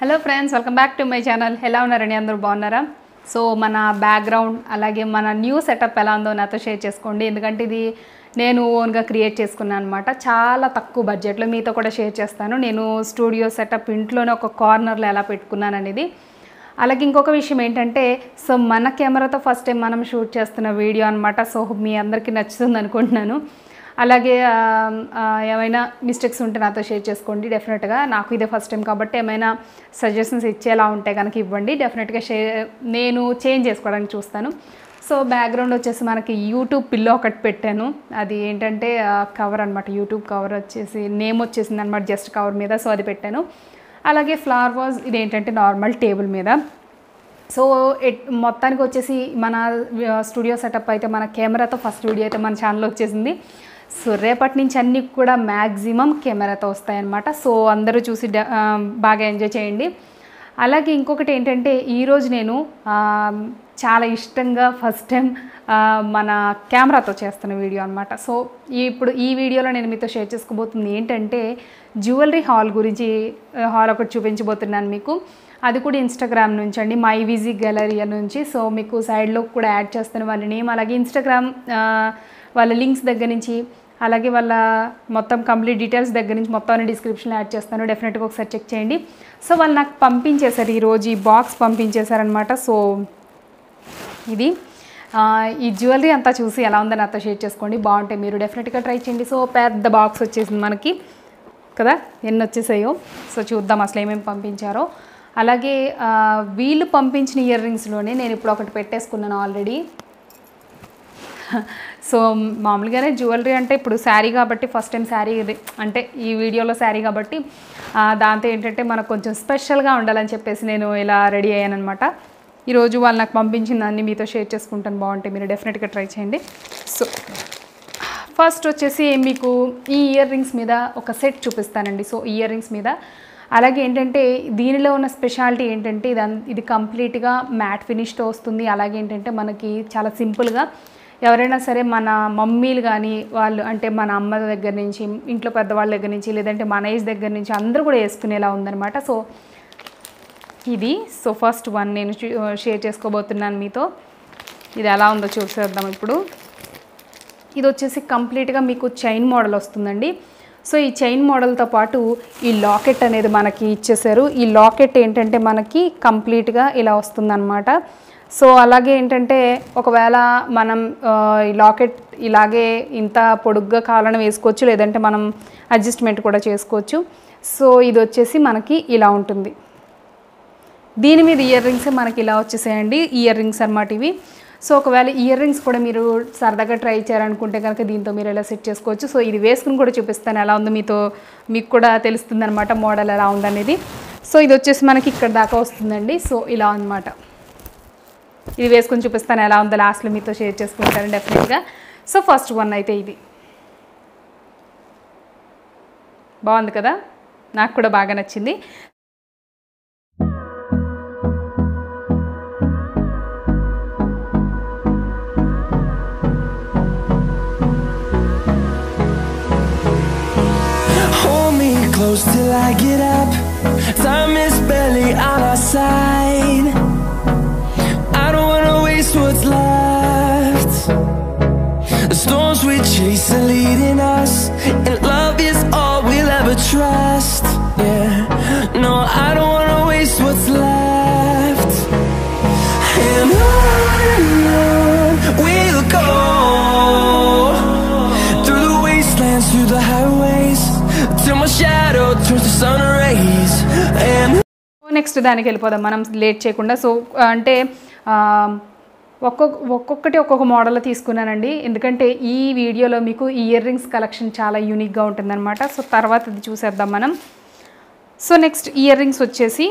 Hello friends welcome back to my channel ఎలా ఉన్నారండి అందరూ బాగున్నారా? సో మన బ్యాక్గ్రౌండ్ అలాగే మన న్యూ సెటప్ ఎలా ఉందో నాతో షేర్ చేసుకోండి. ఎందుకంటే ఇది నేను ఓన్గా క్రియేట్ చేసుకున్నాను అనమాట చాలా తక్కువ బడ్జెట్లో మీతో కూడా షేర్ చేస్తాను. నేను స్టూడియో సెటప్ ఇంట్లోనే ఒక కార్నర్లో ఎలా పెట్టుకున్నాను అనేది. అలాగే ఇంకొక విషయం ఏంటంటే సో మన కెమెరాతో ఫస్ట్ టైం మనం షూట్ చేస్తున్న వీడియో అనమాట సో మీ అందరికీ నచ్చుతుంది అనుకుంటున్నాను. అలాగే ఏమైనా మిస్టేక్స్ ఉంటే నాతో షేర్ చేసుకోండి. డెఫినెట్గా నాకు ఇదే ఫస్ట్ టైం కాబట్టి ఏమైనా సజెషన్స్ ఇచ్చేలా ఉంటే కనుక ఇవ్వండి. డెఫినెట్గా షేర్ నేను చేంజ్ చేసుకోవడానికి చూస్తాను. సో బ్యాక్గ్రౌండ్ వచ్చేసి మనకి యూట్యూబ్ పిల్లో ఒకటి పెట్టాను. అది ఏంటంటే కవర్ అనమాట యూట్యూబ్ కవర్ వచ్చేసి నేమ్ వచ్చేసింది అనమాట జస్ట్ కవర్ మీద. సో అది పెట్టాను. అలాగే ఫ్లవర్ వాజ్ ఇది ఏంటంటే నార్మల్ టేబుల్ మీద. సో ఎట్ మొత్తానికి వచ్చేసి మన స్టూడియో సెటప్ అయితే మన కెమెరాతో ఫస్ట్ వీడియో అయితే మన ఛానల్లో వచ్చేసింది. సో రేపటి నుంచి అన్నీ కూడా మ్యాక్సిమం కెమెరాతో వస్తాయన్నమాట. సో అందరూ చూసి డ- బాగా ఎంజాయ్ చేయండి. అలాగే ఇంకొకటి ఏంటంటే ఈరోజు నేను చాలా ఇష్టంగా ఫస్ట్ టైం మన కెమెరాతో చేస్తున్న వీడియో అనమాట సో ఈ- ఇప్పుడు ఈ వీడియోలో నేను మీతో షేర్ చేసుకోబోతుంది ఏంటంటే జ్యువెలరీ హాల్ గురించి హాల్ ఒకటి చూపించబోతున్నాను మీకు. అది కూడా ఇన్స్టాగ్రామ్ నుంచి అండి మై విజీ గ్యాలరీ నుంచి. సో మీకు సైడ్లో కూడా యాడ్ చేస్తాను వాళ్ళ నేమ్ అలాగే ఇన్స్టాగ్రామ్ వాళ్ళ లింక్స్ దగ్గర నుంచి అలాగే వాళ్ళ మొత్తం కంప్లీట్ డీటెయిల్స్ దగ్గర నుంచి మొత్తం అన్ని డిస్క్రిప్షన్లో యాడ్ చేస్తాను. డెఫినెట్గా ఒకసారి చెక్ చేయండి. సో వాళ్ళు నాకు పంపించేశారు ఈరోజు ఈ బాక్స్ పంపించేశారనమాట సో ఇది. ఈ జ్యువెలరీ అంతా చూసి ఎలా ఉందని అంతా షేర్ చేసుకోండి. బాగుంటే మీరు డెఫినెట్గా ట్రై చేయండి. సో పెద్ద బాక్స్ వచ్చేసింది మనకి కదా? ఎన్ని వచ్చేసాయో? సో చూద్దాం అసలు ఏమేమి పంపించారో. అలాగే వీళ్ళు పంపించిన ఇయర్ రింగ్స్లోనే నేను ఇప్పుడు ఒకటి పెట్టేసుకున్నాను ఆల్రెడీ సో మామూలుగానే జ్యువెలరీ అంటే ఇప్పుడు శారీ కాబట్టి ఫస్ట్ టైం శారీ ఇది. అంటే ఈ వీడియోలో శారీ కాబట్టి దాంతో ఏంటంటే మనకు కొంచెం స్పెషల్గా ఉండాలని చెప్పేసి నేను ఇలా రెడీ అయ్యానమాట ఈరోజు వాళ్ళు నాకు పంపించిన దాన్ని మీతో షేర్ చేసుకుంటాను బాగుంటే మీరు డెఫినెట్గా ట్రై చేయండి. సో ఫస్ట్ వచ్చేసి మీకు ఈ ఇయర్ రింగ్స్ మీద ఒక సెట్ చూపిస్తానండి. సో ఇయర్ రింగ్స్ మీద. అలాగే ఏంటంటే దీనిలో ఉన్న స్పెషాలిటీ ఏంటంటే ఇది ఇది కంప్లీట్గా మ్యాట్ ఫినిష్తో వస్తుంది. అలాగే ఏంటంటే మనకి చాలా సింపుల్గా ఎవరైనా సరే మన మమ్మీలు కానీ వాళ్ళు అంటే మన అమ్మ దగ్గర నుంచి ఇంట్లో పెద్దవాళ్ళ దగ్గర నుంచి లేదంటే మన ఏజ్ దగ్గర నుంచి అందరూ కూడా వేసుకునేలా ఉందన్నమాట. సో ఇది. సో ఫస్ట్ వన్ నేను షేర్ చేసుకోబోతున్నాను మీతో. ఇది ఎలా ఉందో చూసేద్దాం ఇప్పుడు. ఇది వచ్చేసి కంప్లీట్గా మీకు చైన్ మోడల్ వస్తుందండి. సో ఈ చైన్ మోడల్తో పాటు ఈ లాకెట్ అనేది మనకి ఇచ్చేసారు. ఈ లాకెట్ ఏంటంటే మనకి కంప్లీట్గా ఇలా వస్తుందన్నమాట. సో అలాగే ఏంటంటే ఒకవేళ మనం ఈ లాకెట్ ఇలాగే ఇంత పొడుగ్గా కావాలని వేసుకోవచ్చు లేదంటే మనం అడ్జస్ట్మెంట్ కూడా చేసుకోవచ్చు. సో ఇది వచ్చేసి మనకి ఇలా ఉంటుంది. దీని మీద ఇయర్ రింగ్స్ మనకి ఇలా వచ్చేసాయండి. ఇయర్ రింగ్స్ అనమాట ఇవి. సో ఒకవేళ ఇయర్ రింగ్స్ కూడా మీరు సరదాగా ట్రై చేయాలనుకుంటే కనుక దీంతో మీరు ఎలా సెట్ చేసుకోవచ్చు. సో ఇది వేసుకుని కూడా చూపిస్తాను. ఎలా ఉందో మీతో మీకు కూడా తెలుస్తుంది అనమాట మోడల్ ఎలా ఉందనేది. సో ఇది వచ్చేసి మనకి ఇక్కడ దాకా వస్తుందండి. సో ఇలా అన్నమాట. ఇది వేసుకొని చూపిస్తాను ఎలా ఉందో లాస్ట్లో మీతో షేర్ చేసుకుంటాను డెఫినెట్గా సో ఫస్ట్ వన్ అయితే ఇది. బాగుంది కదా? నాకు కూడా బాగా నచ్చింది. Close till I get up. Time is barely we chase are leading us, and love is all we'll ever trust. Yeah, no, I don't wanna waste what's left. And on and on we'll go through the wastelands, through the highways, till my shadow turns to sun rays. And next దానికి వెళ్ళిపోదాం మనం late చేయకుండా so అంటే ఆ, ఒక్కొక్క ఒక్కొక్కటి ఒక్కొక్క model తీసుకున్నానండి. ఎందుకంటే ఈ వీడియోలో మీకు ఇయర్ రింగ్స్ కలెక్షన్ చాలా యూనిక్గా ఉంటుందన్నమాట. సో తర్వాత ఇది చూసేద్దాం మనం. సో నెక్స్ట్ ఇయర్ రింగ్స్ వచ్చేసి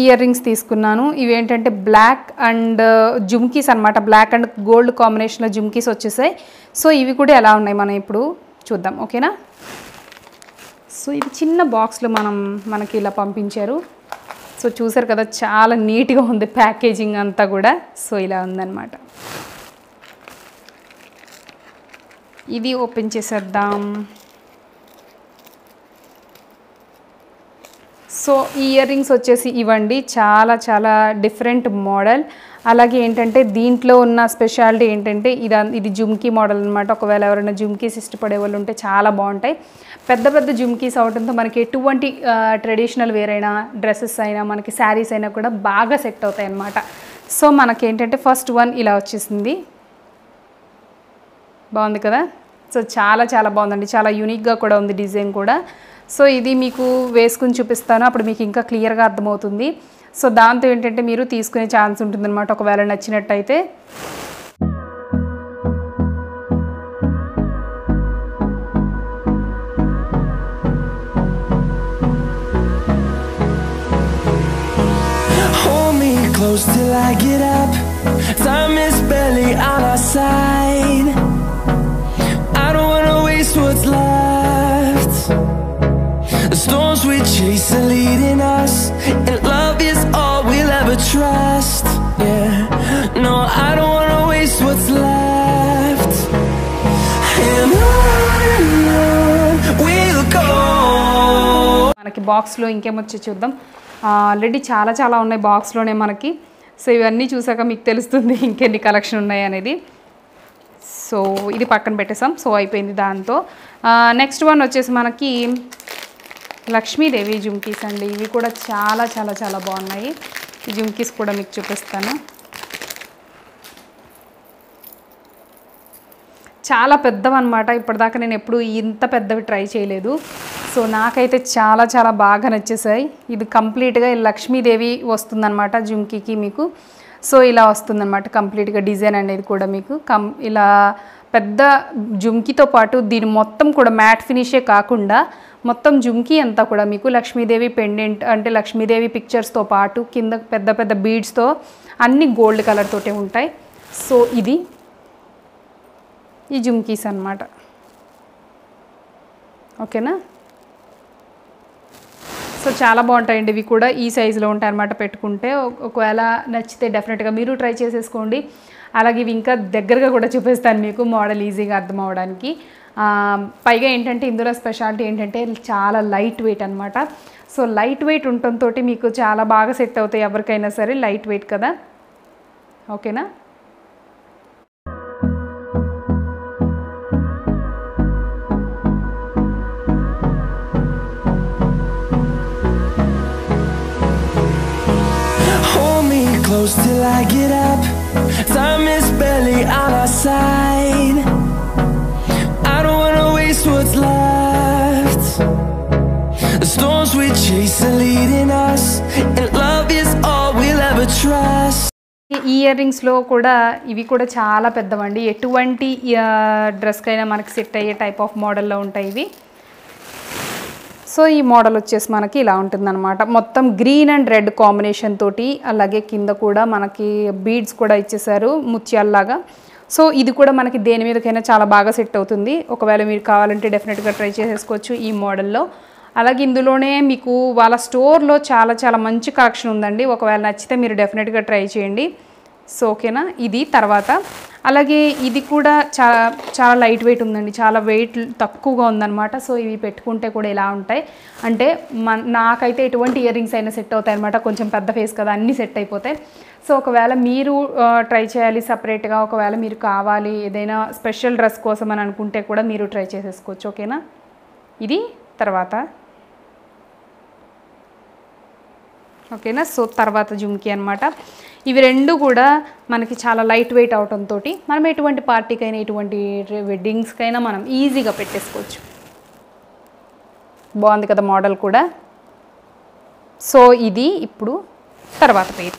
ఇయర్ రింగ్స్ తీసుకున్నాను. ఇవి ఏంటంటే బ్లాక్ అండ్ uh, జుమ్కీస్ అనమాట బ్లాక్ అండ్ గోల్డ్ కాంబినేషన్లో జుమ్కీస్ వచ్చేసాయి. సో ఇవి కూడా ఎలా ఉన్నాయి మనం ఇప్పుడు చూద్దాం. ఓకేనా? సో ఇవి చిన్న బాక్స్లో మనం మనకి ఇలా పంపించారు. సో చూసారు కదా చాలా నీట్గా ఉంది ప్యాకేజింగ్ అంతా కూడా. సో ఇలా ఉందన్నమాట. ఇది ఓపెన్ చేసేద్దాం. సో ఈ ఇయర్ రింగ్స్ వచ్చేసి ఇవ్వండి. చాలా చాలా డిఫరెంట్ మోడల్. అలాగే ఏంటంటే దీంట్లో ఉన్న స్పెషాలిటీ ఏంటంటే ఇది ఇది జుమ్కీ మోడల్ అనమాట ఒకవేళ ఎవరైనా జుమ్కీస్ ఇష్టపడే వాళ్ళు ఉంటే చాలా బాగుంటాయి. పెద్ద పెద్ద జుమ్కీస్ అవడంతో మనకి ఎటువంటి ట్రెడిషనల్ వేర్ అయినా డ్రెస్సెస్ అయినా మనకి శారీస్ అయినా కూడా బాగా సెట్ అవుతాయి అన్నమాట. సో మనకి ఏంటంటే ఫస్ట్ వన్ ఇలా వచ్చేసింది. బాగుంది కదా? సో చాలా చాలా బాగుందండి. చాలా యూనిక్గా కూడా ఉంది డిజైన్ కూడా. సో ఇది మీకు వేసుకుని చూపిస్తాను. అప్పుడు మీకు ఇంకా క్లియర్గా అర్థమవుతుంది. సో దాంతో ఏంటంటే మీరు తీసుకునే ఛాన్స్ ఉంటుందన్నమాట ఒకవేళ నచ్చినట్టయితే close till I get up. Time is barely on our side. I don't wanna waste what's left. The storms we chase are leading us, trust. Yeah, no, I don't wanna waste what's left. And on and on we'll go. మనకి బాక్స్లో ఇంకేమొచ్చి చూద్దాం. Already చాలా చాలా ఉన్నాయి బాక్స్లోనే మనకి. So ఇవన్నీ చూసాక మీకు తెలుస్తుంది ఇంకెన్ని కలెక్షన్ ఉన్నాయి అనేది. సో ఇది పక్కన పెట్టేసాం సో అయిపోయింది దాంతో. నెక్స్ట్ వన్ వచ్చేసి మనకి లక్ష్మీదేవి జుమ్కీస్ అండి. ఇవి కూడా చాలా చాలా చాలా బాగున్నాయి. జుమ్కీస్ కూడా మీకు చూపిస్తాను. చాలా పెద్దవన్నమాట. ఇప్పటిదాకా నేను ఎప్పుడు ఇంత పెద్దవి ట్రై చేయలేదు. సో నాకైతే చాలా చాలా బాగా నచ్చేసాయి. ఇది కంప్లీట్గా లక్ష్మీదేవి వస్తుందన్నమాట జుంకీకి మీకు. సో ఇలా వస్తుందన్నమాట కంప్లీట్గా డిజైన్ అనేది కూడా మీకు. కం ఇలా పెద్ద జుంకీతో పాటు దీని మొత్తం కూడా మ్యాట్ ఫినిషే కాకుండా మొత్తం జుంకీ అంతా కూడా మీకు లక్ష్మీదేవి పెండెంట్ అంటే లక్ష్మీదేవి పిక్చర్స్తో పాటు కింద పెద్ద పెద్ద బీడ్స్తో అన్ని గోల్డ్ కలర్ తోటే ఉంటాయి. సో ఇది ఈ జుమ్కీస్ అన్నమాట. ఓకేనా? సో చాలా బాగుంటాయండి ఇవి కూడా. ఈ సైజులో ఉంటాయి అన్నమాట పెట్టుకుంటే. ఒకవేళ నచ్చితే డెఫినెట్గా మీరు ట్రై చేసేసుకోండి. అలాగే ఇవి ఇంకా దగ్గరగా కూడా చూపిస్తాను మీకు. మోడల్ ఈజీగా అర్థం అవడానికి పైగా ఏంటంటే ఇందులో స్పెషాలిటీ ఏంటంటే చాలా లైట్ వెయిట్ అనమాట సో లైట్ వెయిట్ ఉండటంతో మీకు చాలా బాగా సెట్ అవుతాయి ఎవరికైనా సరే లైట్ వెయిట్ కదా ఓకేనా close till I get up. Time is barely on our side. What's left. The storms we chase are leading us, and love is all we'll ever trust. ఈ ఇయర్ రింగ్స్లో కూడా ఇవి కూడా చాలా పెద్దవండి ఎటువంటి డ్రెస్కైనా మనకి సెట్ అయ్యే టైప్ ఆఫ్ మోడల్లో ఉంటాయి ఇవి సో ఈ మోడల్ వచ్చేసి మనకి ఇలా ఉంటుందన్నమాట మొత్తం గ్రీన్ అండ్ రెడ్ కాంబినేషన్ తోటి అలాగే కింద కూడా మనకి బీడ్స్ కూడా ఇచ్చేసారు ముత్యాల్లాగా సో ఇది కూడా మనకి దేని మీదకైనా చాలా బాగా సెట్ అవుతుంది. ఒకవేళ మీరు కావాలంటే డెఫినెట్గా ట్రై చేసేసుకోవచ్చు ఈ మోడల్లో. అలాగే ఇందులోనే మీకు వాళ్ళ స్టోర్లో చాలా చాలా మంచి కలెక్షన్ ఉందండి. ఒకవేళ నచ్చితే మీరు డెఫినెట్గా ట్రై చేయండి. సో ఓకేనా? ఇది తర్వాత. అలాగే ఇది కూడా చాలా చాలా లైట్ వెయిట్ ఉందండి. చాలా వెయిట్ తక్కువగా ఉందన్నమాట. సో ఇవి పెట్టుకుంటే కూడా ఇలా ఉంటాయి? అంటే మన నాకైతే ఎటువంటి ఇయర్ రింగ్స్ అయినా సెట్ అవుతాయి అనమాట కొంచెం పెద్ద ఫేస్ కదా అన్నీ సెట్ అయిపోతాయి. సో ఒకవేళ మీరు ట్రై చేయాలి సపరేట్గా ఒకవేళ మీరు కావాలి ఏదైనా స్పెషల్ డ్రెస్ కోసం అని అనుకుంటే కూడా మీరు ట్రై చేసేసుకోవచ్చు ఓకేనా? ఇది తర్వాత. ఓకేనా? సో తర్వాత జుమ్కీ అనమాట ఇవి రెండు కూడా మనకి చాలా లైట్ వెయిట్ అవటంతో మనం ఎటువంటి పార్టీకైనా ఎటువంటి వెడ్డింగ్స్కైనా మనం ఈజీగా పెట్టేసుకోవచ్చు. బాగుంది కదా మోడల్ కూడా. సో ఇది ఇప్పుడు తర్వాత పేరు.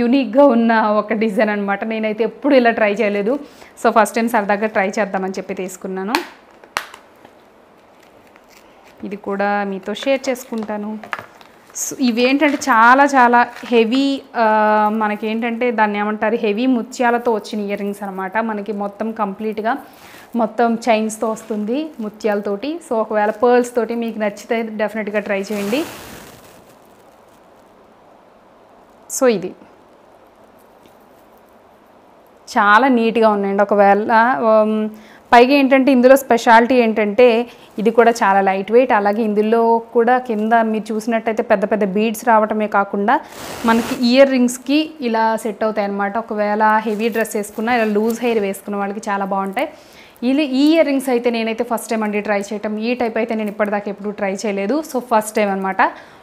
యూనిక్గా ఉన్న ఒక డిజైన్ అనమాట నేనైతే ఎప్పుడు ఇలా ట్రై చేయలేదు. సో ఫస్ట్ టైం సరదాగా ట్రై చేద్దామని చెప్పి తీసుకున్నాను. ఇది కూడా మీతో షేర్ చేసుకుంటాను. సో ఇవేంటంటే చాలా చాలా హెవీ మనకేంటంటే దాన్ని ఏమంటారు? హెవీ ముత్యాలతో వచ్చిన ఇయర్ రింగ్స్ అనమాట మనకి మొత్తం కంప్లీట్గా మొత్తం చైన్స్తో వస్తుంది ముత్యాలతోటి. సో ఒకవేళ పర్ల్స్ తోటి మీకు నచ్చితే డెఫినెట్గా ట్రై చేయండి. సో ఇది. చాలా నీట్గా ఉన్నాయండి. ఒకవేళ పైగా ఏంటంటే ఇందులో స్పెషాలిటీ ఏంటంటే ఇది కూడా చాలా లైట్ వెయిట్. అలాగే ఇందులో కూడా కింద మీరు చూసినట్టయితే పెద్ద పెద్ద బీడ్స్ రావటమే కాకుండా మనకి ఇయర్ రింగ్స్కి ఇలా సెట్ అవుతాయి అనమాట ఒకవేళ హెవీ డ్రెస్ వేసుకున్నా ఇలా లూజ్ హెయిర్ వేసుకున్న వాళ్ళకి చాలా బాగుంటాయి. ఇది ఈ ఇయర్ రింగ్స్ అయితే నేనైతే ఫస్ట్ టైం అండి ట్రై చేయటం. ఈ టైప్ అయితే నేను ఇప్పటిదాకా ఎప్పుడు ట్రై చేయలేదు. సో ఫస్ట్ టైం అనమాట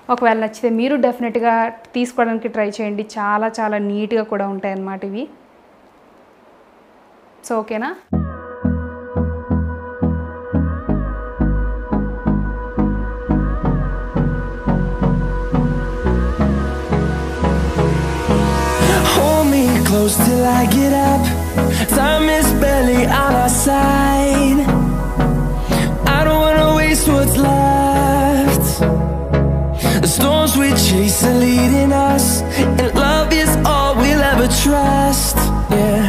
ఒకవేళ నచ్చితే మీరు డెఫినెట్గా తీసుకోవడానికి ట్రై చేయండి చాలా చాలా నీట్గా కూడా ఉంటాయి అన్నమాట ఇవి సో ఓకేనా close till I get up. Time is barely on our side. I don't wanna waste what's left. Chasing leading us, and love is all we'll ever trust. Yeah,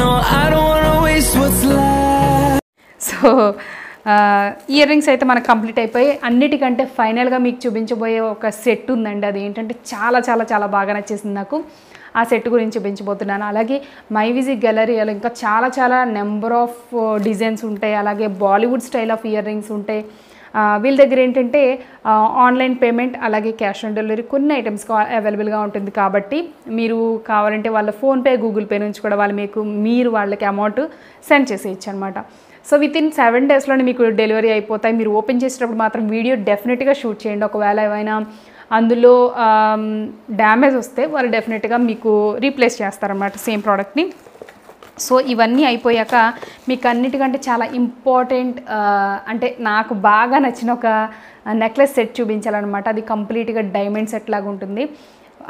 no, I don't wanna waste what's left. So earrings అయితే మనకు complete అయిపోయి అన్నిటికంటే ఫైనల్గా మీకు చూపించబోయే ఒక set ఉందండి. అది ఏంటంటే చాలా చాలా చాలా బాగా నచ్చేసింది నాకు. ఆ సెట్ గురించి చూపించబోతున్నాను. అలాగే మై విజిక్ గ్యాలరీలో ఇంకా చాలా చాలా నెంబర్ ఆఫ్ డిజైన్స్ ఉంటాయి. అలాగే Bollywood style of earrings ఉంటాయి. వీళ్ళ దగ్గర ఏంటంటే ఆన్లైన్ పేమెంట్ అలాగే క్యాష్ ఆన్ డెలివరీ కొన్ని ఐటమ్స్ అవైలబుల్గా ఉంటుంది కాబట్టి మీరు కావాలంటే వాళ్ళ ఫోన్పే గూగుల్ పే నుంచి కూడా వాళ్ళు మీకు మీరు వాళ్ళకి అమౌంట్ సెండ్ చేసేయచ్చు అనమాట సో విత్ ఇన్ సెవెన్ డేస్లోనే మీకు డెలివరీ అయిపోతాయి. మీరు ఓపెన్ చేసేటప్పుడు మాత్రం వీడియో డెఫినెట్గా షూట్ చేయండి. ఒకవేళ ఏమైనా అందులో డ్యామేజ్ వస్తే వాళ్ళు డెఫినెట్గా మీకు రీప్లేస్ చేస్తారన్నమాట సేమ్ ప్రోడక్ట్ని. సో ఇవన్నీ అయిపోయాక మీకు అన్నిటికంటే చాలా ఇంపార్టెంట్ అంటే నాకు బాగా నచ్చిన ఒక నెక్లెస్ సెట్ చూపించాలన్నమాట. అది కంప్లీట్గా డైమండ్ సెట్ లాగా ఉంటుంది.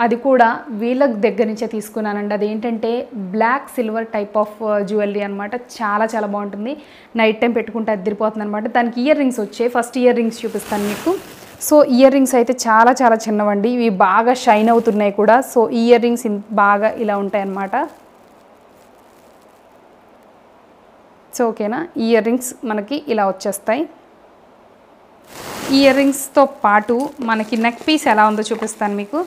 అది కూడా వీళ్ళ దగ్గర నుంచే తీసుకున్నానండి. అది ఏంటంటే black silver type of jewellery అనమాట చాలా చాలా బాగుంటుంది. నైట్ టైం పెట్టుకుంటే అద్దరిపోతుంది అనమాట దానికి ఇయర్ రింగ్స్ వచ్చాయి. ఫస్ట్ ఇయర్ రింగ్స్ చూపిస్తాను మీకు. సో ఇయర్ రింగ్స్ అయితే చాలా చాలా చిన్నవండి. ఇవి బాగా షైన్ అవుతున్నాయి కూడా. సో ఇయర్ రింగ్స్ బాగా ఇలా ఉంటాయి అన్నమాట సో ఓకేనా? ఇయర్ రింగ్స్ మనకి ఇలా వచ్చేస్తాయి. ఇయర్ రింగ్స్తో పాటు మనకి నెక్ పీస్ ఎలా ఉందో చూపిస్తాను మీకు.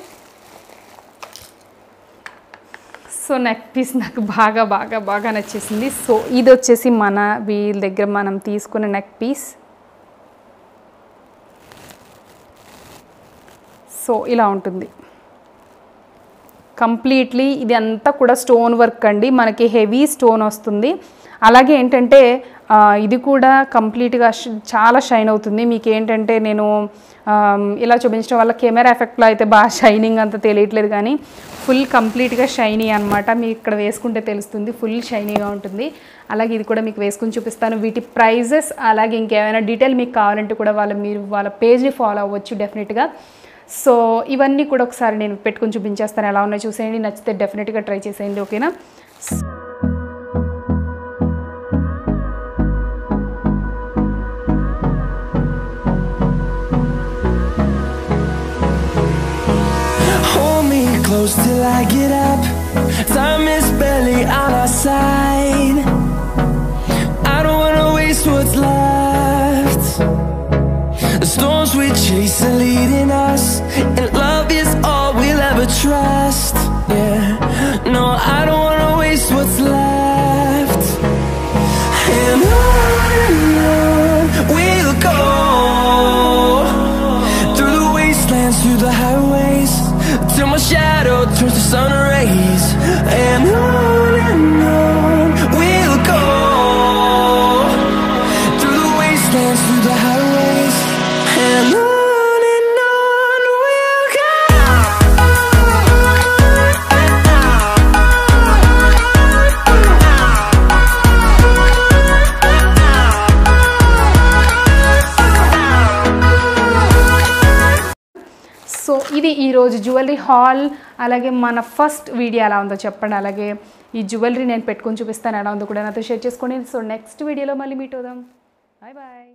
సో నెక్ పీస్ నాకు బాగా బాగా బాగా నచ్చేసింది. సో ఇది వచ్చేసి మన వీళ్ళ దగ్గర మనం తీసుకున్న నెక్ పీస్. సో ఇలా ఉంటుంది. కంప్లీట్లీ ఇది అంతా కూడా స్టోన్ వర్క్ అండి. మనకి హెవీ స్టోన్ వస్తుంది. అలాగే ఏంటంటే ఇది కూడా కంప్లీట్గా చాలా షైన్ అవుతుంది. మీకు ఏంటంటే నేను ఇలా చూపించడం వల్ల కెమెరా ఎఫెక్ట్లో అయితే బాగా షైనింగ్ అంత తెలియట్లేదు కానీ ఫుల్ కంప్లీట్గా షైనీ అనమాట మీకు ఇక్కడ వేసుకుంటే తెలుస్తుంది ఫుల్ షైనీగా ఉంటుంది. అలాగే ఇది కూడా మీకు వేసుకుని చూపిస్తాను. వీటి ప్రైజెస్ అలాగే ఇంకేమైనా డీటెయిల్ మీకు కావాలంటే కూడా వాళ్ళ మీరు వాళ్ళ పేజ్ని ఫాలో అవ్వచ్చు డెఫినెట్గా. సో ఇవన్నీ కూడా ఒకసారి నేను పెట్టుకుని చూపించేస్తాను ఎలా ఉన్నాయో చూసేయండి నచ్చితే డెఫినెట్గా ట్రై చేసేయండి ఓకేనా close till I get up. Time is barely on our side. I don't wanna waste what's left. Storms we chase are leading us, ఈరోజు జ్యువెలరీ హాల్ అలాగే మన ఫస్ట్ వీడియో ఎలా ఉందో చెప్పండి. అలాగే ఈ జ్యువెలరీ నేను పెట్టుకొని చూపిస్తాను ఎలా ఉందో కూడా నాతో షేర్ చేసుకోండి. సో నెక్స్ట్ వీడియోలో మళ్ళీ మీట్ అవుదాం. Bye bye.